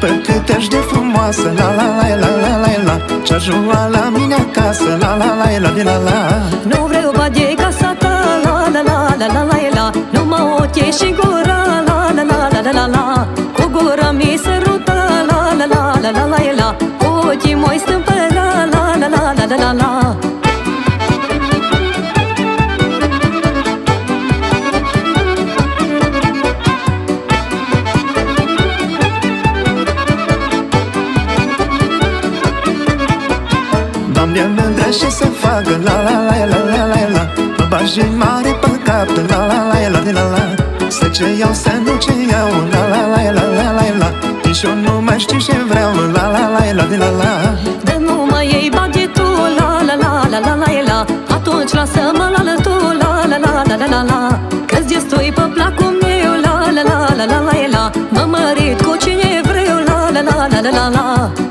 pe cât ești de frumoasă La la la la la la la Ce ajunga la mine acasă La la la la la la Nu vreau badie casa ta La la la la la la la Numai ochii și gura La la la la la la la Cu gura mi se rută La la la la la la la Cu ochii moi stâmpăra La la la la la la la Doamne mândră și să facă La la la la la la la Mă bagi mare pe cap La la la la la la la Să ce iau, să nu ce iau La la la la la la la Nici eu nu mai știu ce vreau La la la la la la la De nu mai iei baghetul La la la la la la la Atunci lasă-mă la la tu La la la la la la la Că-ți destui pe placul meu La la la la la la la Mă mărit cu cine vreau La la la la la la la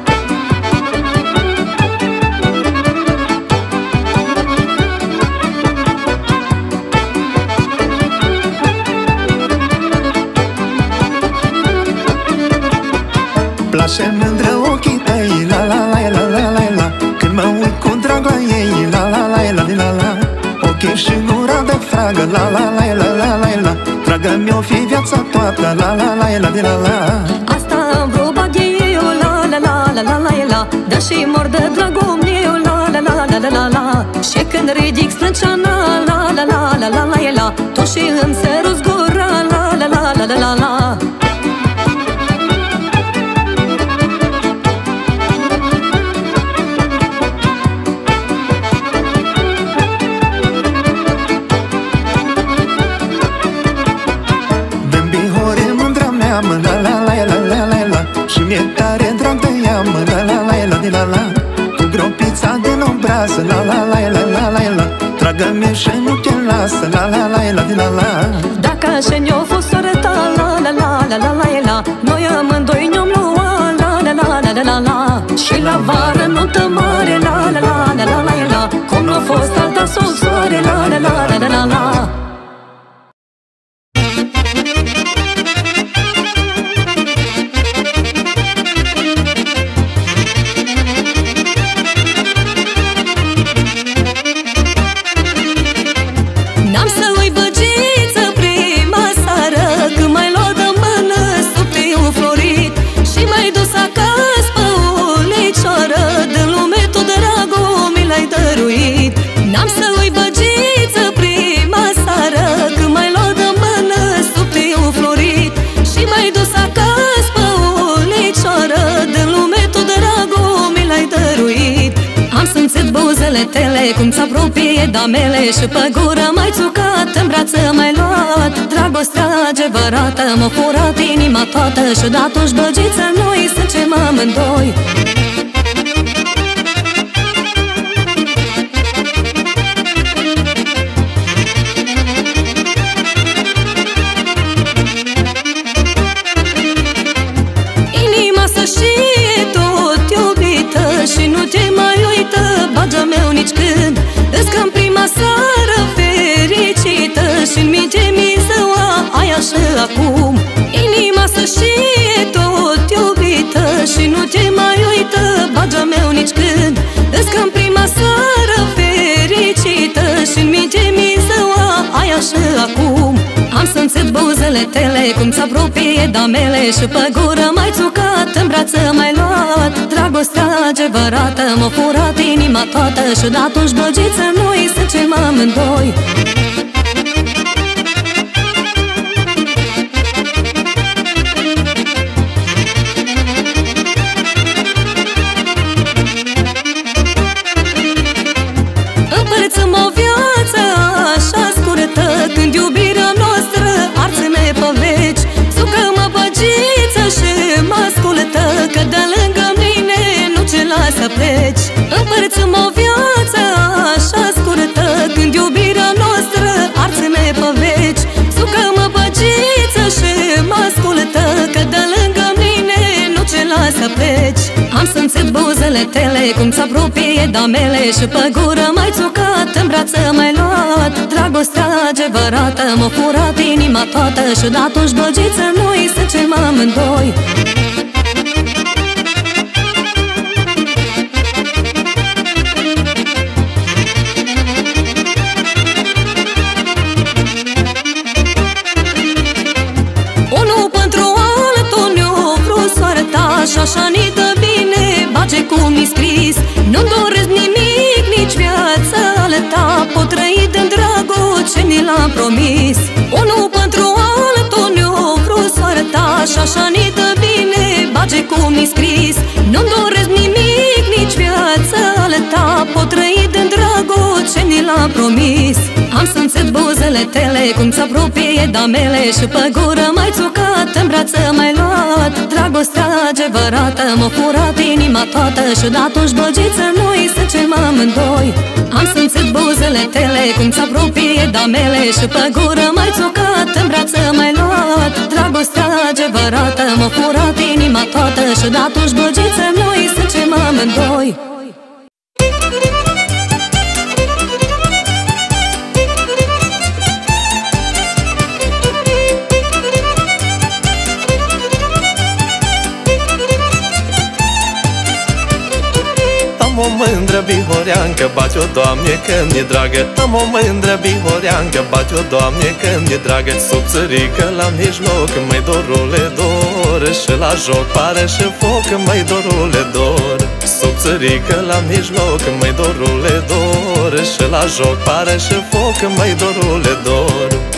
La la la la la la la Asta am vrut baghe eu La la la la la la la Dă și mor de dragul meu La la la la la la la Și când ridic strânceana La la la la la la la Tu și îmi săruți din obrază La la la la la la la Dragă mea și nu te lasă La la la la la la Dacă așa ne-o fost soreta La la la la la la la Noi amândoi ne-om lua La la la la la la la Și la vară nu mare La la la la la la la Cum nu a fost alta sub soare La la la la la la la simțit buzele tele Cum s-apropie damele Și pe gură mai țucat În brață mai luat. Dragostea adevărată M-a furat inima toată Și de atunci băgiță noi Suntem amândoi fericită și în minte mi zăua Aia și acum. Inima să știe tot iubită Și nu te mai uită Bagea meu nici când. Îți că prima seară fericită și în minte mi zăua Aia și acum. Am simțit buzele tele Cum s-apropie damele Și pe gură mai țucat În brață mai luat. Dragostea adevărată M-a furat inima toată Și de atunci băgiță noi Suntem amândoi lasă pleci. Împărțăm o viață așa scurtă Când iubirea noastră arține pe veci. Sucă-mă băgiță și mă ascultă Că de lângă mine nu ce lasă pleci. Am să să-mi buzele tele Cum s-apropie damele Și pe gură mai țucat În brață mai luat. Dragostea adevărată M-a furat inima toată Și de atunci băgiță noi Suntem amândoi scris. Nu-mi doresc nimic, nici viața alta Pot trăi de dragoste ni l-am promis. Unul pentru altul ne-o vrut soarta Și așa ni dă bine Bage cum mi scris. Nu-mi doresc nimic, nici viața alta Pot trăi de dragoste ni l-am promis Am să-mi buzele tele Cum s-apropie damele. Și pe gură mai țucat În brață mai luat. Dragostea adevărată M-a furat inima toată. Și de atunci băgiță noi Suntem amândoi. Am simțit buzele tele Cum s-apropie damele. Și pe gură mai țucat În brață mai luat. Dragostea adevărată M-a furat inima toată. Și de atunci băgiță noi Suntem amândoi mândră bihoreancă, bați-o, Doamne, când e dragă. Am o mândră bihoreancă, bați-o, Doamne, când e dragă. Sub țărică la mijloc, mai dorule dor. Și la joc pare și foc, mai dorule dor. Sub țărică la mijloc, mai dorule dor. Și la joc pare și foc, mai dorule dor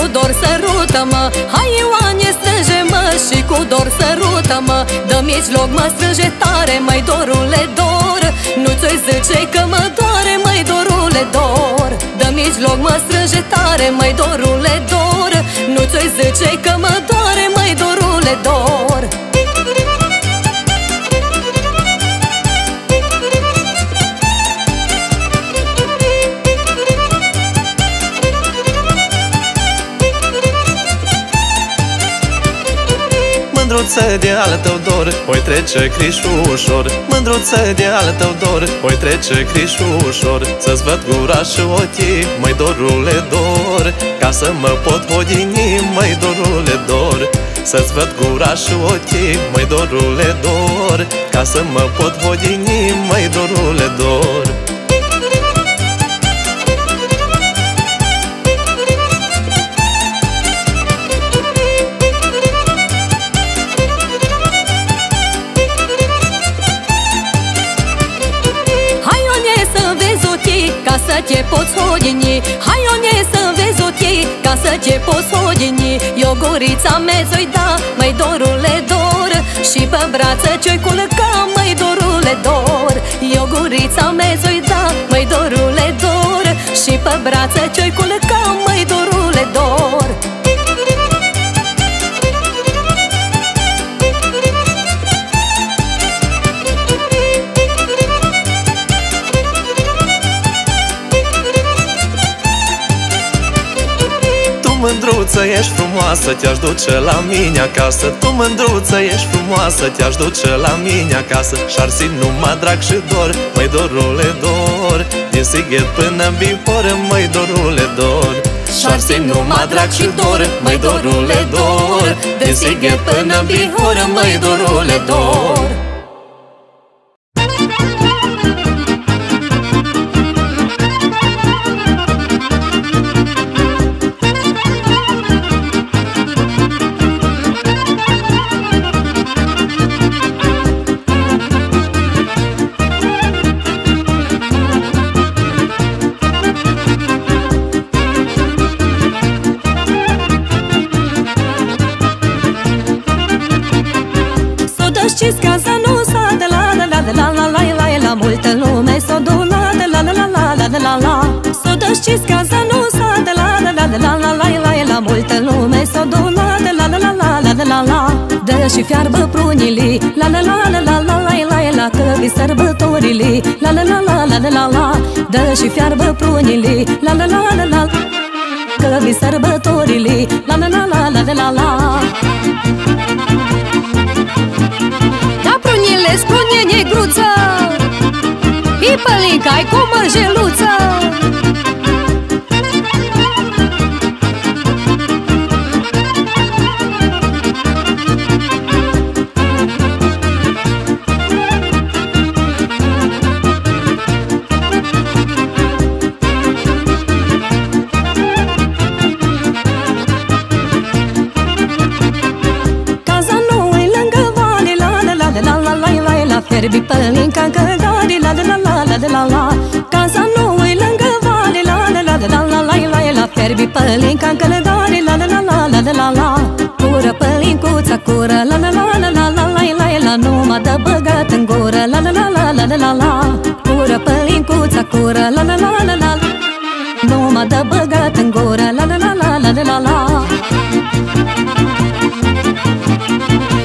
cu dor sărută-mă Hai Ioane, strânge-mă și cu dor sărută-mă Dă mijloc, mă strânge tare, mai dorule dor. Nu ți-o zice că mă doare, mai dorule dor. Dă mijloc, mă strânge tare, mai dorule dor. Nu ți-o zice că mă doare, mai dorule dor Mândruță de al tău dor, voi trece crișul ușor. Mândruță de al tău dor, voi trece crișul ușor. Să-ți văd gura și ochii, mai dorule dor. Ca să mă pot hodini, mai dorule dor. Să-ți văd gura și ochii, mai dorule dor. Ca să mă pot hodini, mai dorule dor ca să te poți hodini? Hai one să vezi ochii ca să te poți hodini. Eu gurița mea ți da, mai dorule dor. Și pe brață ce-i culca, mai dorule dor. Eu gurița mea ți da, mai dorule dor. Și pe brață ce-i culca, mândruță, ești frumoasă, te-aș duce la mine acasă. Tu mândruță, ești frumoasă, te-aș duce la mine acasă. Și-ar numai drag și dor, mai dorule dor. Din Sighet până în Bihor, mai dorule dor. Și-ar numai drag și dor, mai dorule dor. Din Sighet până în Bihor, mai dorule dor știți că asta nu s-a de la la la la la la la la la Multă lume s-o donat la la la la la la la la Dă și și fiarbă prunile La la la la la la la la la Că vi sărbătorile La la la la la la la la Dă și fiarbă prunile La la la la la Că vi sărbătorile La la la la la la la Da prunile, spune negruță Ipălica-i cu măjeluță pălincuța cură La la la la la la la la la Nu mă dă băgat în gură La la la la la la la la Cură pălincuța cură La la la la la Nu mă dă băgat în gură La la la la la la la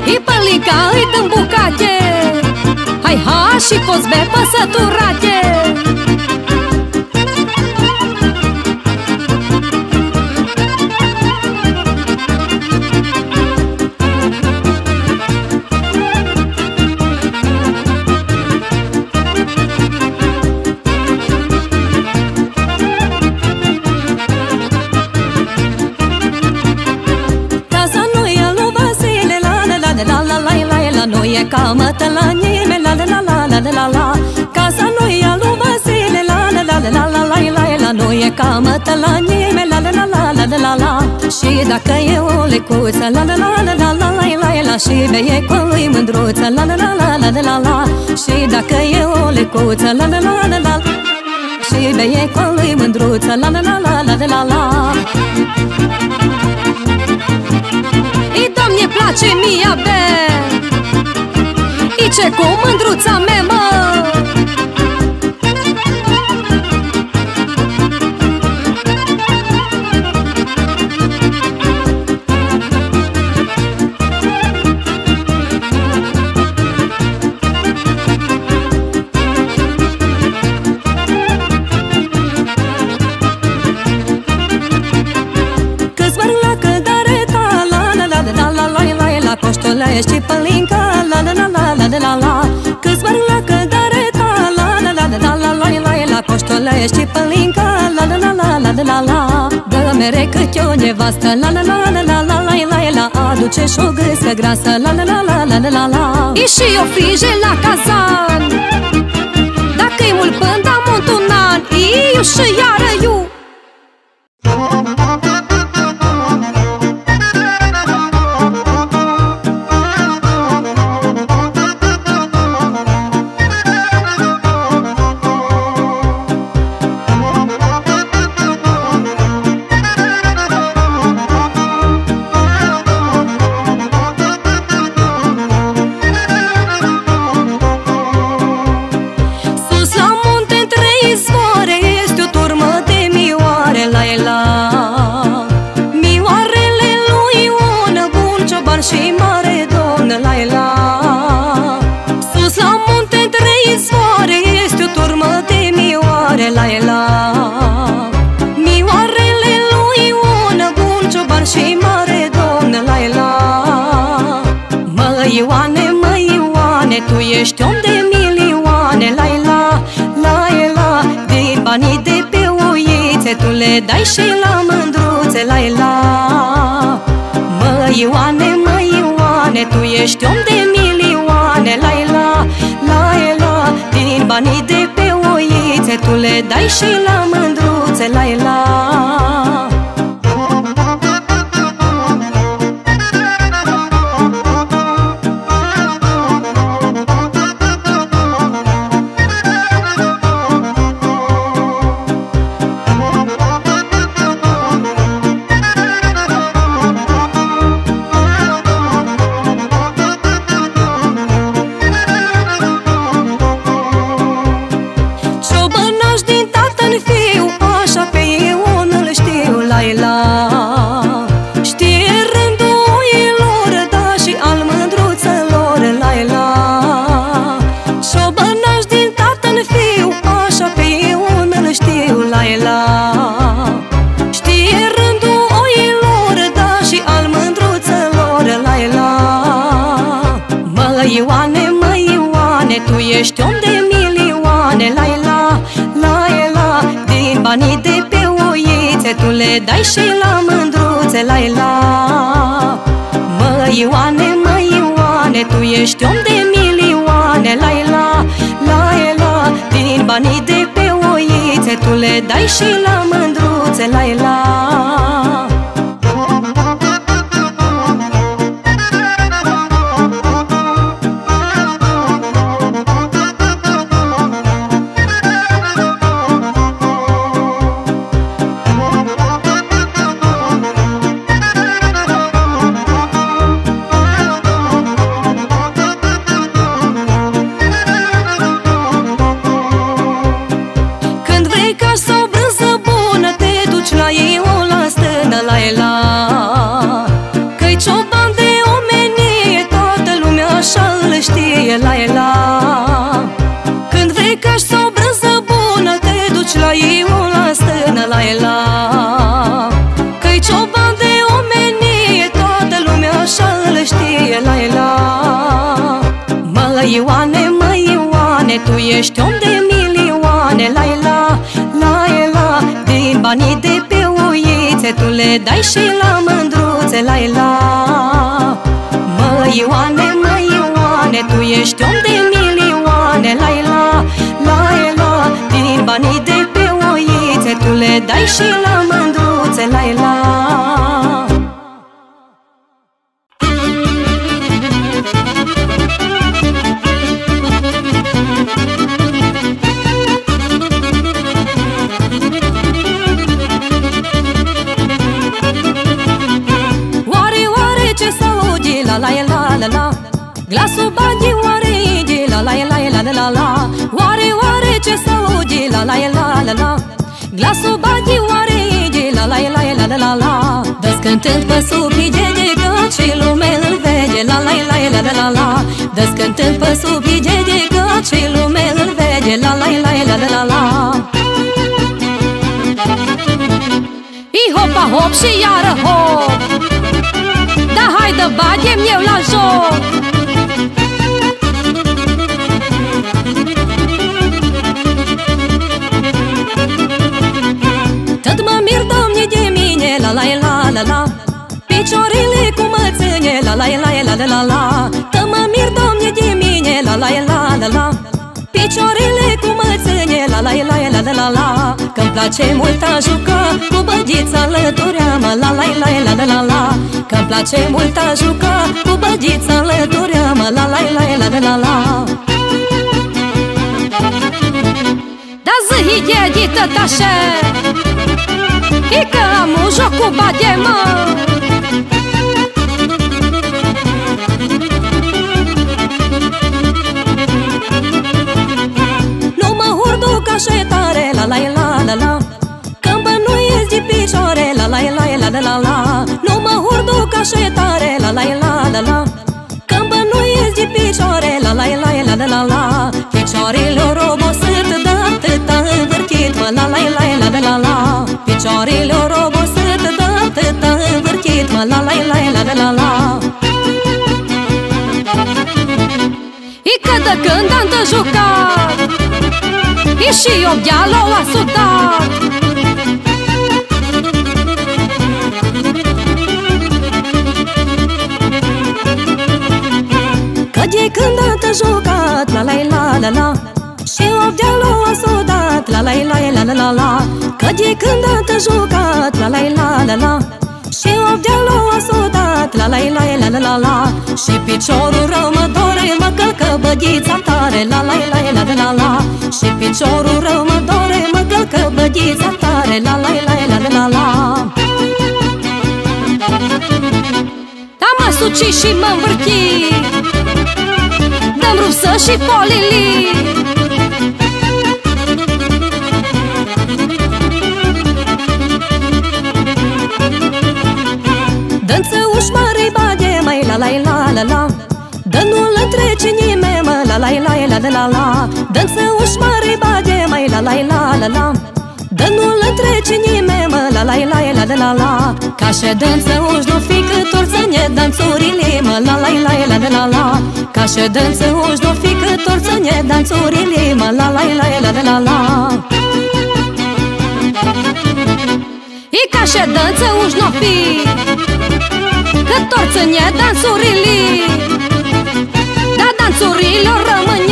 E pălinca îi dăm bucate Hai, ha, și poți bea păsăturate la Nu e ca mătălanie La la la la la la la Și dacă e o lecuță La la la la la la la la la Și beie cu lui mândruță La la la la la la la la Și dacă e o lecuță La la la la la Și beie cu lui mândruță La la la la la la la I doamne place mie be I ce cu mândruța mea mă Coștolești pălinca La la la la la la la Dă mere câte o nevastă La la la la la la la la la Aduce și o gâscă grasă La la la la la la la E și o frige la cazan Dacă-i mult până am un an Iu și iară iu dai și la mândruțe Laila Mă Ioane, mă Ioane, tu ești om de milioane Laila, Laila, din banii de pe uițe Tu le dai și la mândruțe Laila Ciobănaș oițe Tu le dai și la mândruțe La la. Mă Ioane, mă Ioane Tu ești om de milioane La la, la la Din banii de pe oițe Tu le dai și la mândruțe La la Tu ești om de milioane. La la, la la Din banii de pe uițe Tu le dai și la mândruțe. La la Mă Ioane, mă Ioane Tu ești om de milioane. La la, la la Din banii de pe uițe Tu le dai și la mândruțe. La la Glasul bagi oare de la la la la la la la. Oare, oare ce să auge la la la la la. Glasul bagi oare de la la la la la la la. Dă-ți cântând pe sub de gât și lume îl vede la la la la la la la. Dă-ți cântând pe sub de gât și lume îl vede la la la la la la la. I hopa hop și iară hop Da hai dă bagem eu la joc Tot mă mir, domne, de mine, la la la la la Piciorile cu mățâne, la la la la la la la Tot mă mir, domne, de mine, la la la la la Piciorile cu mățâne, la la la la la la la Că-mi place mult a juca cu băgița lăturea mă, la la la la la la la Că-mi place mult a juca cu băgița lăturea mă, la la la la la la la Da zăhige dită tașe E că am un hurdu ca tare, la la la la la Când bănuiesc de picioare, la la la la la la la Picioarelor obosit, da atâta învârchit, mă la la la la la la la Picioarelor obosit, da atâta învârchit, mă la la la la la la la E că de când am de jucat E și eu de-alo a sudat Că de când am de jucat La la la la la Și eu de-alo a sudat La la la la la la la Că de când am de jucat La la la la la și eu de-alo a sudat La la la la la la la Și piciorul rău mă dore Mă călcă băghița tare La la la la la la la Și piciorul rău mă dore Mă călcă băghița tare La la la la la la la Da mă suci și mă învârchi Dăm rusă și polili Dă-nță uși mare bage, mai la la la la la Dă nu-l întrece nimeni, mă la la la la la la la Dă-nță uși mare bage, mai la la la la la Dă nu-l întrece nimeni, mă la la la la la la la Ca și dă-nță uși nu fi cât or să torțăne danțurile Mă la la la la la la la Ca și dânță uși nu fi că torțăne danțurile Mă la la la la la la la E ca și dânță uși nu fi Că torțăne danțurile Da danțurilor rămâne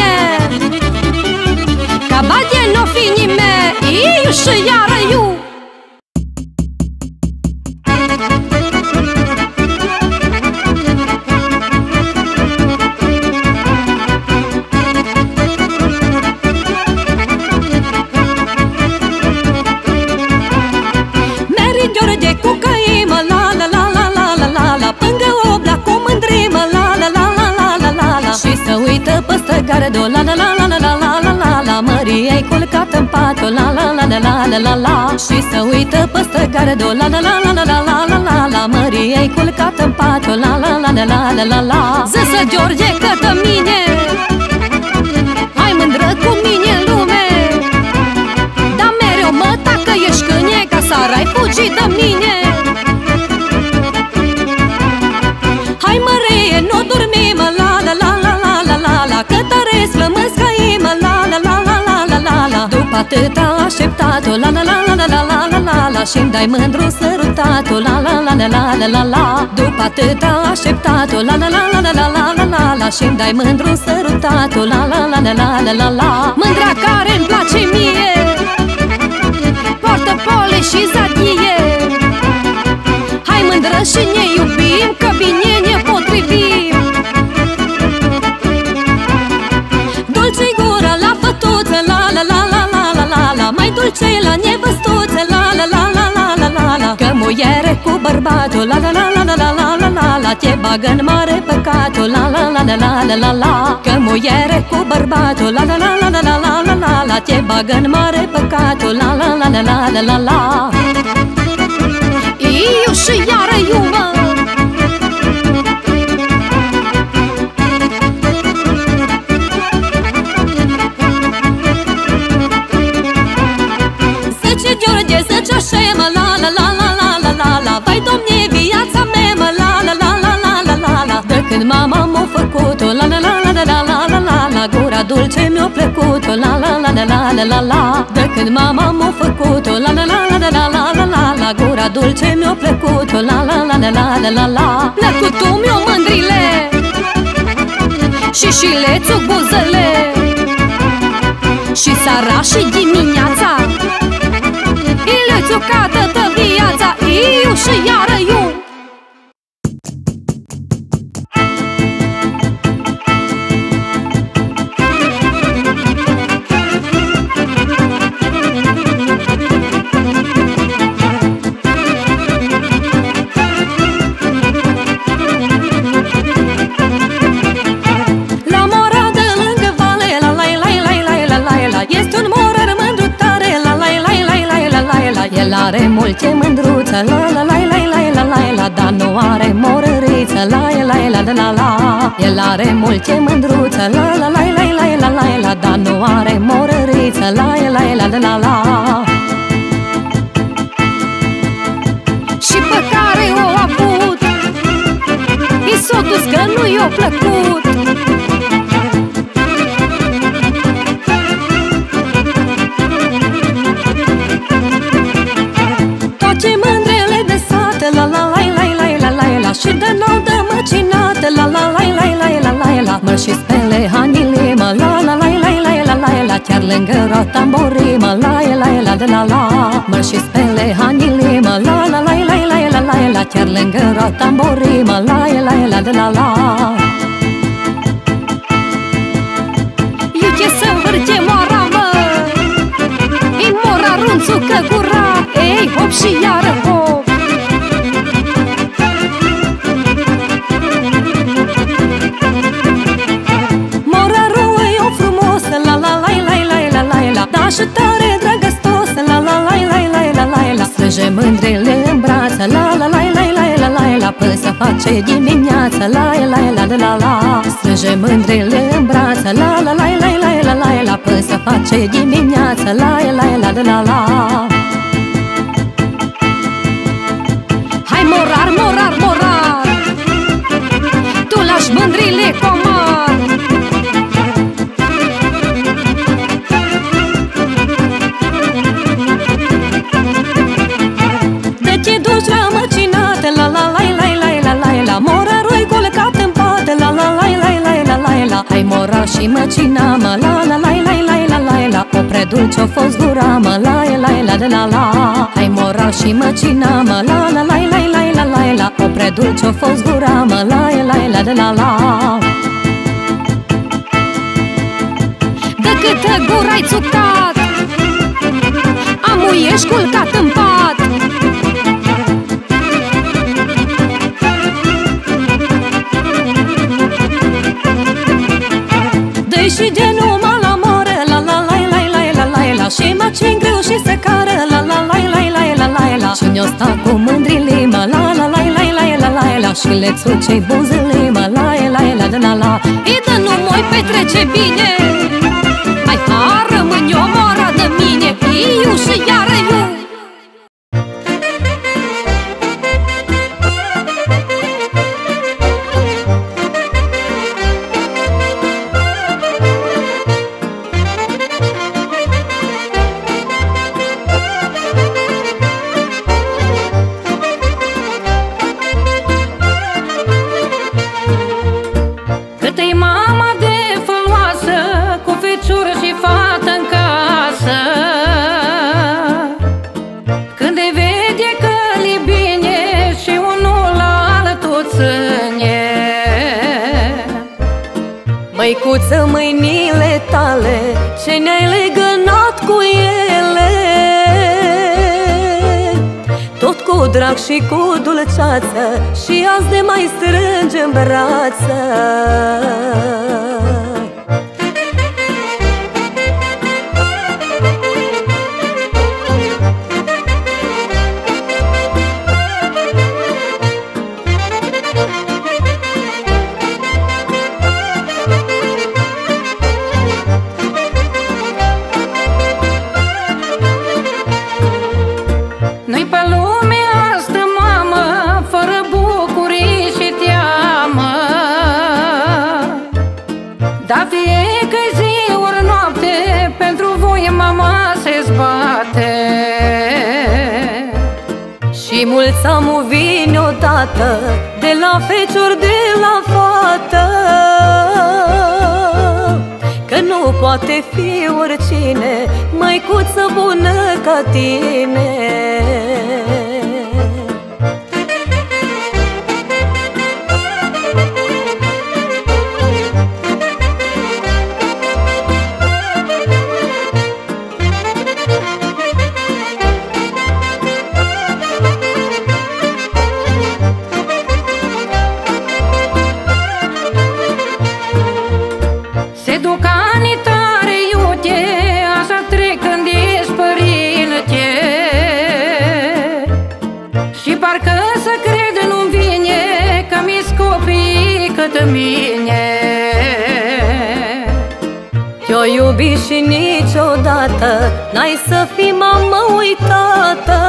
la la la la la la Și să uită păstă care do la la la la la la la la la la Maria ai culcat în pat la la la la la la la la Zăsă George cătă mine Hai mândră cu mine în lume Dar mereu mă tacă ești câine Ca să ai fugit de mine Hai măreie, nu dormi mă la la la la la După atâta așteptat-o la la la la la la la la la la Și-mi dai mândru sărutat-o la la la la la la la la După atâta așteptat-o la la la la la la la la la la Și-mi dai mândru sărutat-o la la la la la la la la Mândra care-mi place mie Poartă pole și zadie Hai mândră și ne la Mai dulce la nevăstuță La la la la la la la la Că muiere cu bărbatul La la la la la la la la la la Te bagă în mare păcatul La la la la la la la la Că muiere cu bărbatul La la la la la la la la la la Te bagă în mare păcatul La la la la la la la la Iu și iară George, zice așa mă la la la la la la la la Vai domne viața mea mă la la la la la la la la De când mama m-a făcut-o la la la la la la la la la la Gura dulce mi-a plăcut-o la la la la la la la la De când mama m-a făcut-o la la la la la la la la la la Gura dulce mi-a plăcut-o la la la la la la la la Plăcut-o mi-o mândrile Și șilețul buzele Și sara și dimineața 就干得得力呀，咋咦又是压了又。El are multe mândruță La la la la la la la la Dar nu are morăriță La la la la la la El are multe mândruță La la la la la la la la Dar nu are morăriță La la la la la la Și pe care o avut I s-o dus că nu i-a plăcut și de nou de dămăcinată La la la la la la la la Mă și spele hanilima La la la la la la la la Chiar lângă rotamborima La la la la la la Mă și spele hanilima La la la la la la la la Chiar lângă rotamborima La la la la la la Iuche să învârche moara mă Imora runțucă gura Ei, hop și iară hop face dimineața La la la la la la. Strânge mândrele în brață La la la la la la la la Până face dimineața La la la la la la. Hai morar, morar, morar! Tu lași mândrile cum Hai morar și măcina mă La la la la la la la la. O predulce-o fost gura mă La la la la la la. Hai morar și măcina mă La la la la la la la la. O predulce-o fost gura mă La la la la la la. De câtă gură ai țucat Amu ești culcat în pat și genul la more La la la la la la la la Și mă cin greu și se cară La la la la la la la la Și ne-o sta cu mândrile mă La la la la la la la la Și le țucei buzele mă La la la la la la E dă nu moi petrece bine Hai, ha, rămâni o mora de mine Iu și iară iu Măicuță, mâinile tale Ce ne-ai legănat cu ele. Tot cu drag și cu dulceață Și azi ne mai strângem brață Dar fie că zi ori noapte Pentru voi mama se zbate. Și mulți amu vine odată De la fecior, de la fată. Că nu poate fi oricine Măicuță bună ca tine Te-o iubi și niciodată N-ai să fii mamă uitată.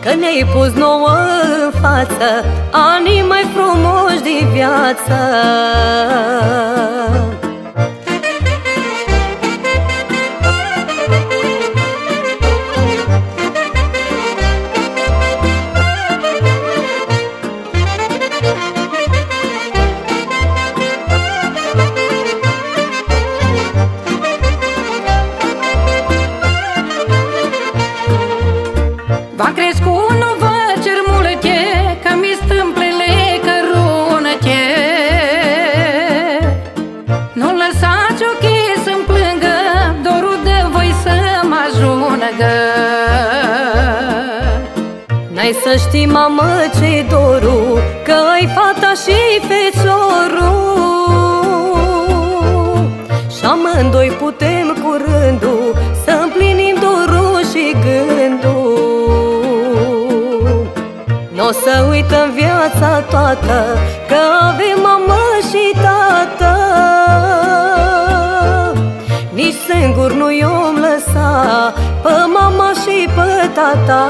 Că ne-ai pus nouă în față Anii mai frumoși din viață N-ai să știi, mamă, ce dorul Că ai fata și feciorul. Și amândoi putem cu rândul Să împlinim dorul și gândul. N-o să uităm viața toată Că avem mamă și tată. Nici singur nu i-om lăsa Pe mama și pe tata.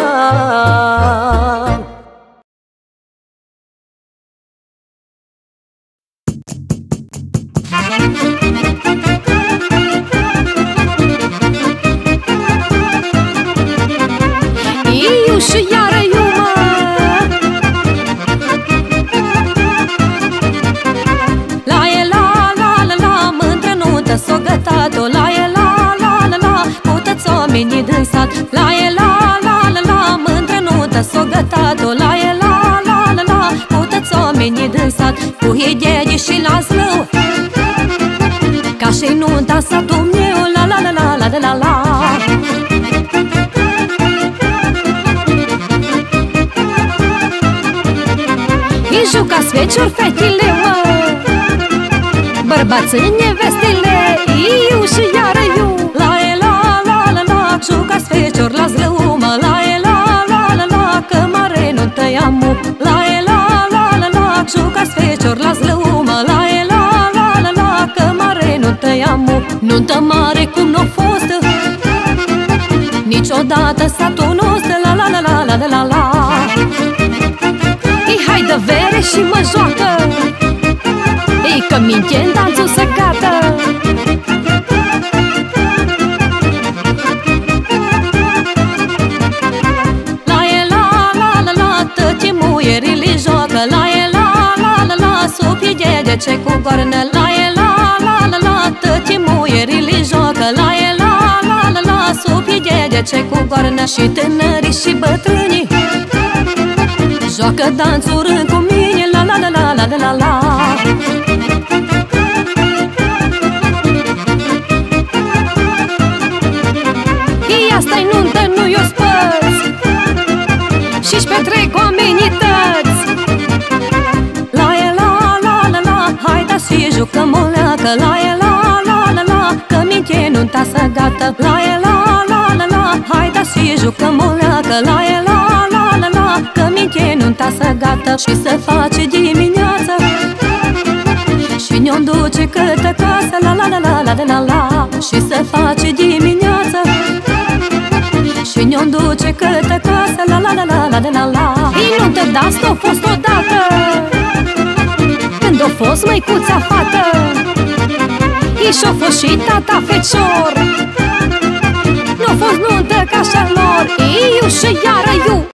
Și iară oamenii din sat La e la la la la Mândră nuntă s-o gătat-o La e la la la la Cu toți oamenii din sat Cu hidei și la zlău Ca și nunta satul meu La la la la la la la la Îi jucați feciori fetile, mă Bărbații nevestile Iu și iară iu La e la la la la Jucați feciori la zlău, mă La e la la la la Că mare nu tăiamu La e la la la la Jucați feciori la zlău, mă La e la la la la Că mare nu tăiamu Nuntă mare cum n-o fost Niciodată satul nostru La la la la la la la la Ei, hai de vere și mă joacă Ei, că minte în danțul să gata La e la la la la Sub de ce cu goarnă La e la la la la Tăti muierile joacă La e la la la la Sub de ce cu goarnă Și tânării și bătrânii Joacă danțuri cu mine La la la la la la la la Ei, asta-i nuntă, jucăm o leacă La e la la la la Că minte nunta să gata La e la la la la Hai da și jucăm o leacă La e la la la la Că minte nunta să gata Și să face dimineața Și ne-o duce către casă La la la la la la la la Și să face dimineața Și ne-o duce către casă La la la la la la la la Ei, nu te dați, a fost odată Când a fost măicuța fată Ei, și-a fost și tata fecior. Nu a fost nuntă ca așa lor Ei, și iară iu